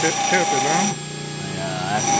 tip, tip it, huh? Yeah.